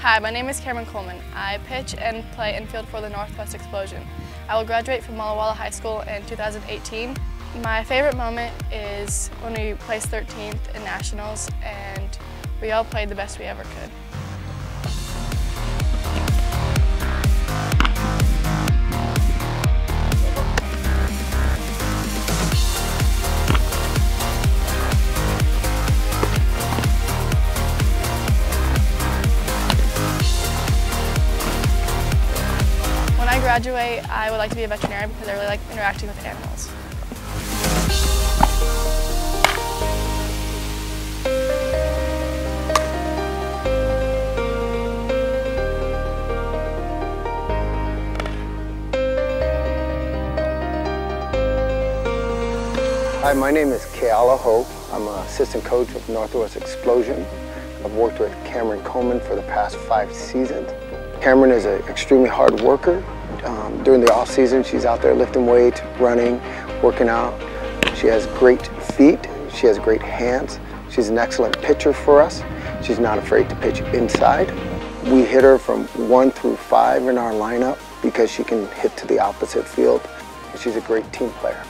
Hi, my name is Kamryn Coleman. I pitch and play infield for the Northwest Explosion. I will graduate from Walla Walla High School in 2018. My favorite moment is when we placed 13th in Nationals and we all played the best we ever could. Graduate, I would like to be a veterinarian because I really like interacting with animals. Hi, my name is Keala Hope. I'm an assistant coach of Northwest Explosion. I've worked with Kamryn Coleman for the past five seasons. Kamryn is an extremely hard worker. Um, during the off season, she's out there lifting weight, running, working out. She has great feet. She has great hands. She's an excellent pitcher for us. She's not afraid to pitch inside. We hit her from one through five in our lineup because she can hit to the opposite field. And she's a great team player.